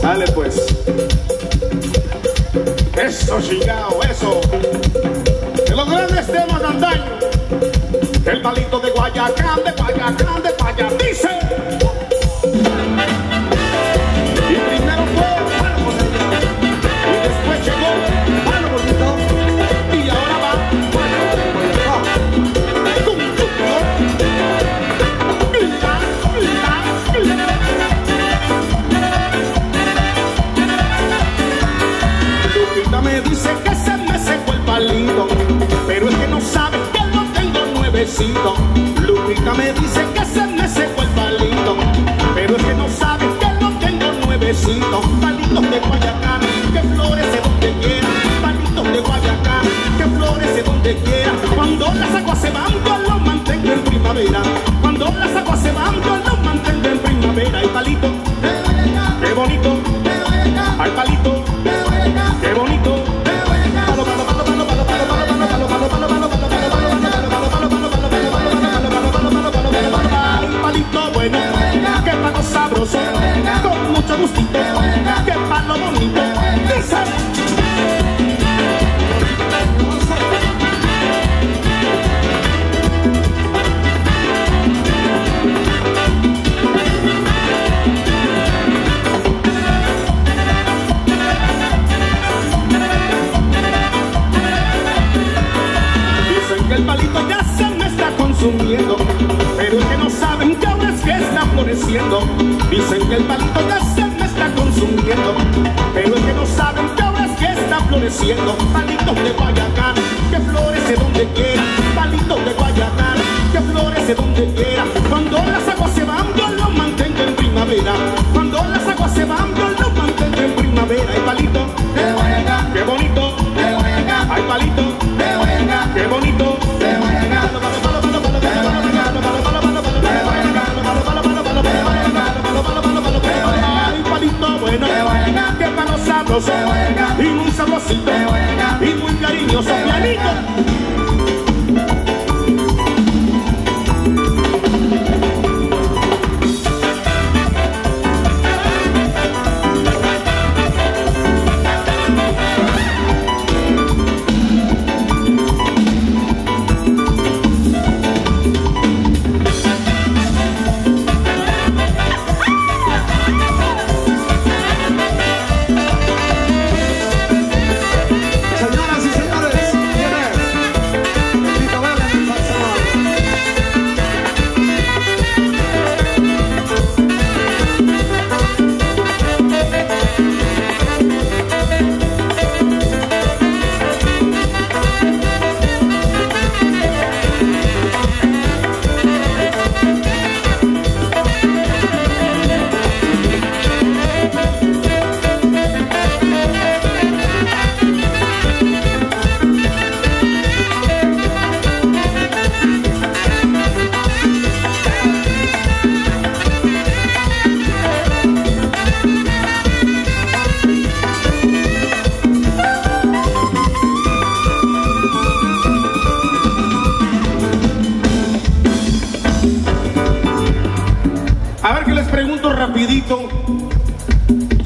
Sale pues. Eso, chingado, eso. De los grandes temas de antaño. El palito de Guayacán, de Guayacán. Pero es que no sabe que lo tengo nuevecito. Lupita me dice que se me secó el palito, pero es que no sabe que lo tengo nuevecito. Palitos de Guayacán, que florece donde quiera. Palitos de Guayacán, que florece donde quiera. Cuando las aguas se van, yo los mantengo en primavera. Cuando las aguas se van, yo los mantengo en primavera. Y palito, qué bonito, al palito. Bueno, qué palo sabroso, con mucho gustito, qué palo bonito. Dice. Que el palito ya se me está consumiendo, pero es que no Dicen que el palito ya se me está consumiendo, pero es que no saben que ahora es que está floreciendo. Palitos de Guayacán, que florece donde quiera. Palitos de Guayacán, que florece donde quiera. Y muy sabrosito, y muy cariñoso.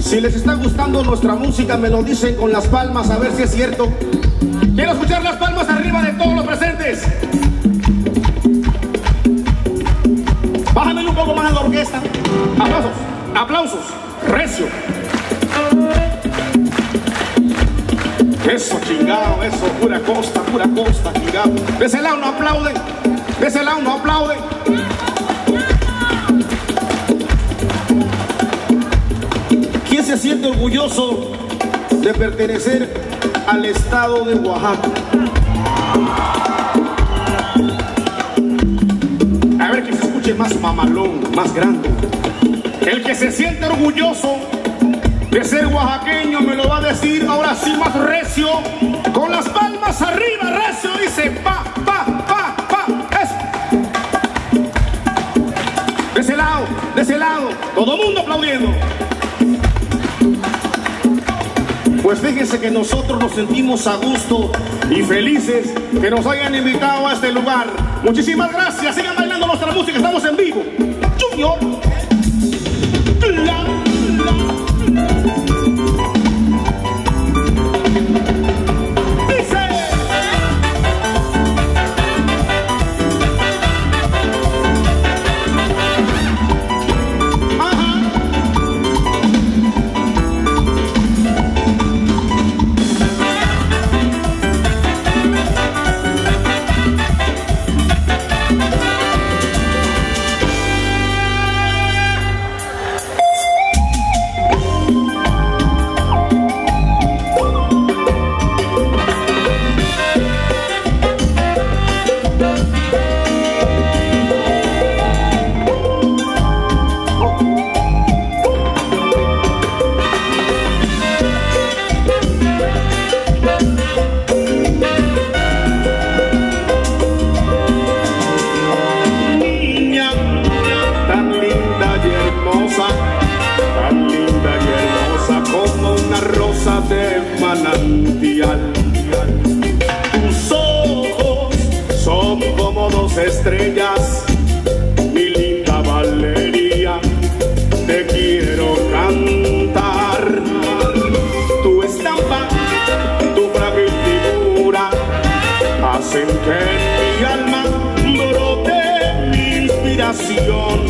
Si les está gustando nuestra música, me lo dicen con las palmas, a ver si es cierto. Quiero escuchar las palmas arriba de todos los presentes. Bájame un poco más a la orquesta. Aplausos, aplausos, recio. Eso, chingado, eso, pura costa, pura costa, chingado. De ese lado no aplauden, de ese lado no aplauden. Siente orgulloso de pertenecer al estado de Oaxaca? A ver que se escuche más mamalón, más grande. El que se siente orgulloso de ser oaxaqueño me lo va a decir ahora sí más recio, con las palmas arriba, recio, dice pa, pa, pa, pa, eso. De ese lado, de ese lado, todo mundo aplaudiendo. Pues fíjense que nosotros nos sentimos a gusto y felices que nos hayan invitado a este lugar. Muchísimas gracias. Sigan bailando nuestra música. Estamos en vivo. Junior. Manantial. Tus ojos son como dos estrellas, mi linda Valeria, te quiero cantar. Tu estampa, tu frágil figura, hacen que mi alma brote mi inspiración.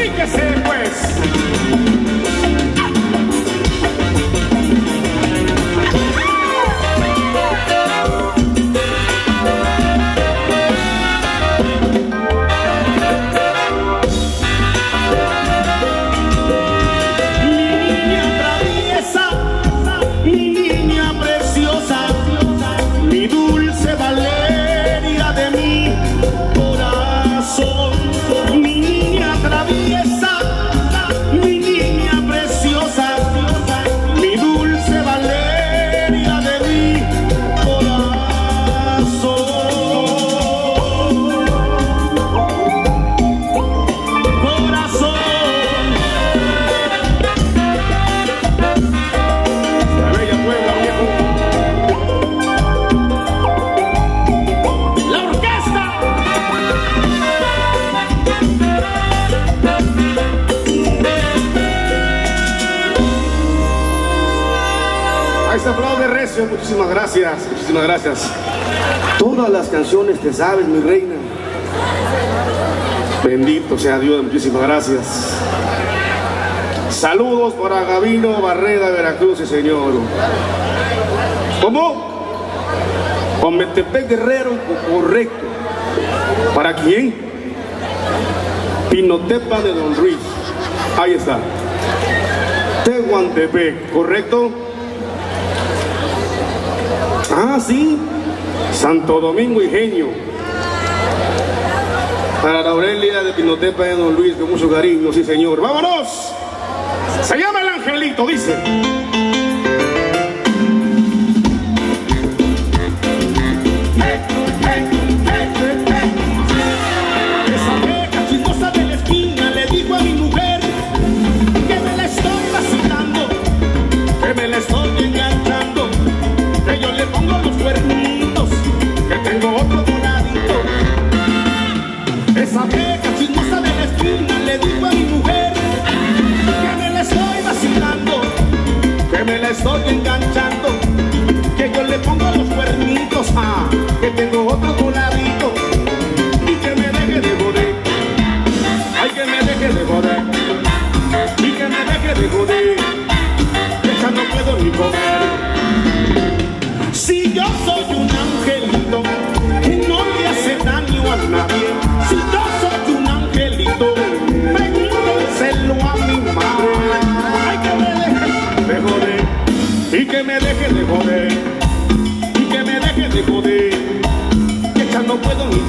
Comuníquese, muchísimas gracias. Todas las canciones te sabes, mi reina. Bendito sea Dios, muchísimas gracias. Saludos para Gavino Barreda, Veracruz, sí, señor. ¿Cómo? Con Metepec Guerrero, correcto. ¿Para quién? Pinotepa de Don Ruiz. Ahí está. Tehuantepec, ¿correcto? Ah, sí. Santo Domingo Ingenio. Para la Aurelia de Pinotepa de Don Luis, con mucho cariño, sí señor. ¡Vámonos! Se llama el angelito, dice. Enganchando, que yo le pongo los cuernitos, ah,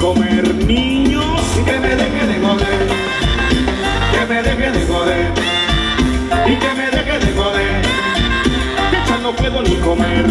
comer, niños, y que me deje de joder, que me deje de joder, y que me deje de joder, que ya no puedo ni comer.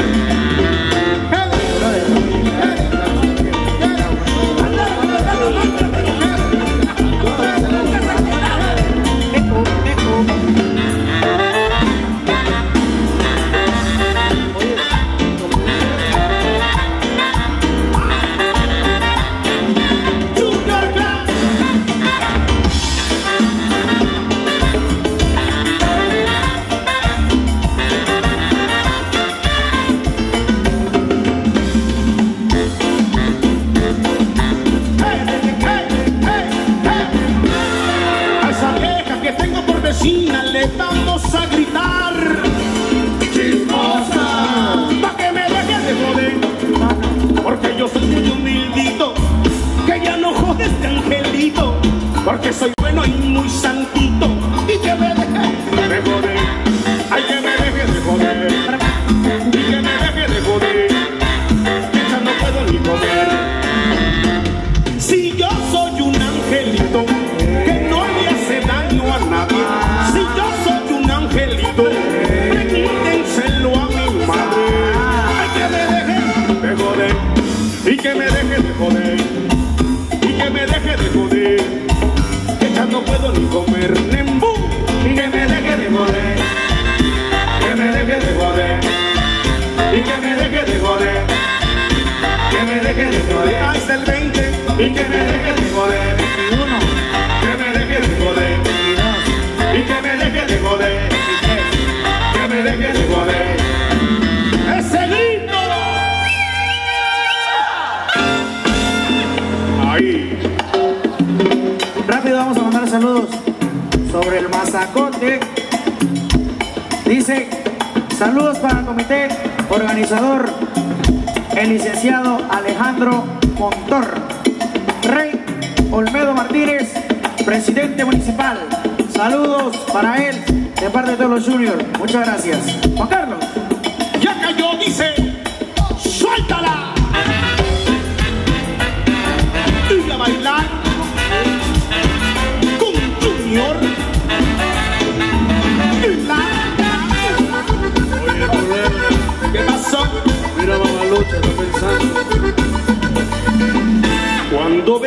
joder, nimbú, que me deje de joder, que me deje de joder, y que me deje de joder, que me deje de joder, hasta el 20, y que me deje de joder. Dice, saludos para el comité organizador, el licenciado Alejandro Montor. Rey Olmedo Martínez, presidente municipal. Saludos para él de parte de todos los juniors. Muchas gracias. Juan Carlos. Ya cayó, dice,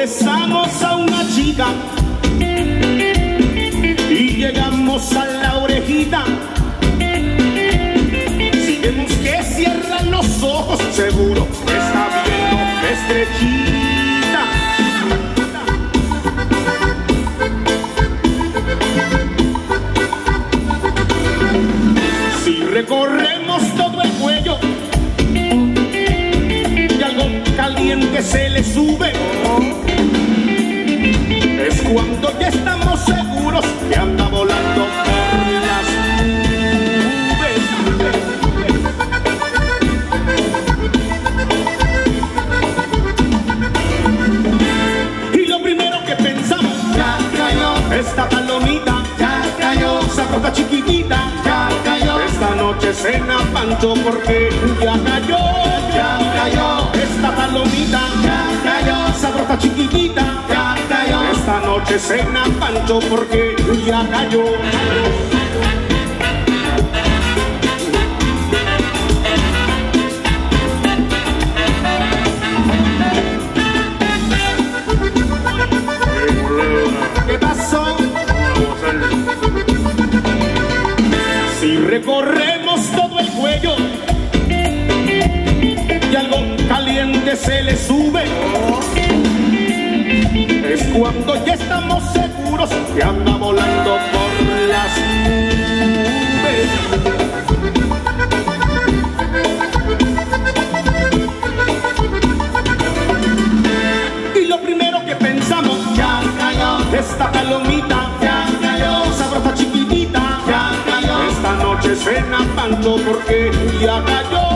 besamos a una chica y llegamos a la orejita, si vemos que cierran los ojos, seguro está viendo estrechita. Si recorremos todo el cuello y algo caliente se le cuando ya estamos seguros que anda volando por. Y lo primero que pensamos, ya cayó. Esta palomita, ya cayó. Esa cosa chiquitita, ya cayó. Esta noche cena Pancho porque ya cayó, ya cayó. Esta palomita, ya cayó. Esa cosa chiquitita, esta noche cena Pancho porque ya cayó. ¿Qué pasó? Si recorremos todo el cuello y algo caliente se le sube, es cuando ya estamos seguros que anda volando por las nubes. Y lo primero que pensamos, ya cayó. Esta palomita, ya cayó. Esa brota chiquitita, ya cayó. Esta noche cena Pancho porque ya cayó,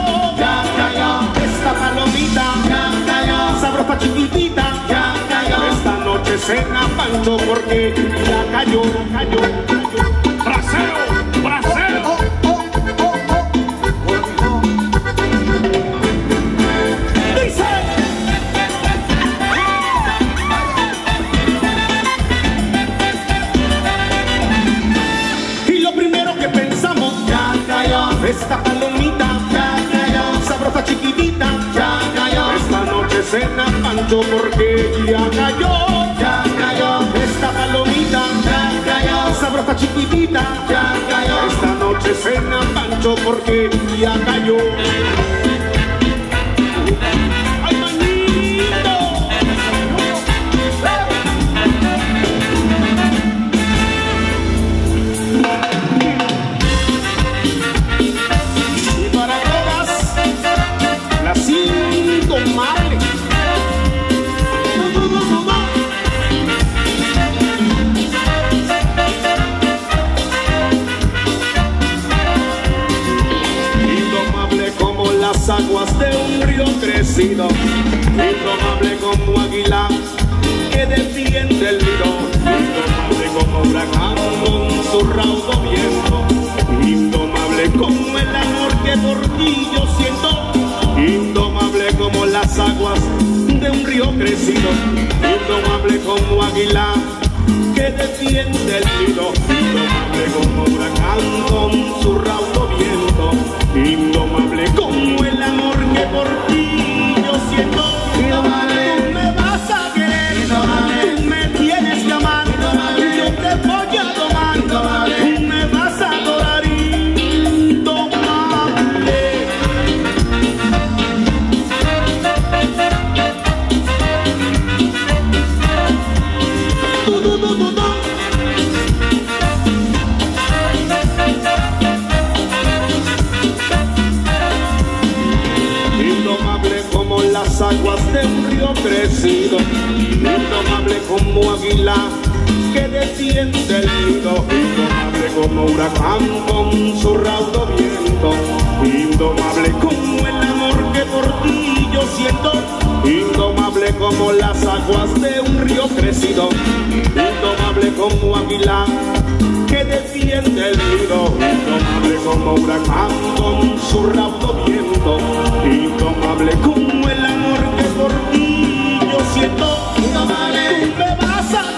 cena Pancho porque ya cayó, cayó, cayó. Bracero, bracero. Dice. Y lo primero que pensamos, ya cayó esta palomita, ya cayó esa broza chiquitita, ya cayó esta noche cena Pancho porque porque ya como como aguilar que defiende el nido, indomable como huracán con su raudo viento, indomable como el amor que por ti yo siento, indomable me vas a